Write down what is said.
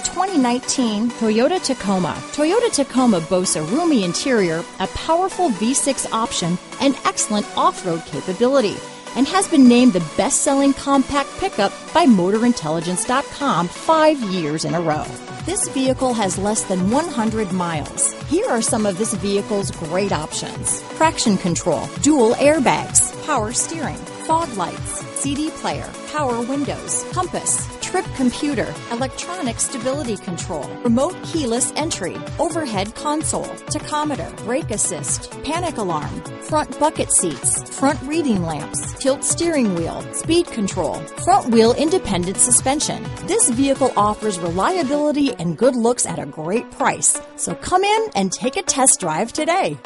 2019 Toyota Tacoma. Toyota Tacoma boasts a roomy interior, a powerful V6 option, and excellent off-road capability and has been named the best-selling compact pickup by MotorIntelligence.com five years in a row. This vehicle has less than 100 miles. Here are some of this vehicle's great options. Traction control, dual airbags, power steering, fog lights, CD player, power windows, compass, trip computer, electronic stability control, remote keyless entry, overhead console, tachometer, brake assist, panic alarm, front bucket seats, front reading lamps, tilt steering wheel, speed control, front wheel independent suspension. This vehicle offers reliability and good looks at a great price. So come in and take a test drive today.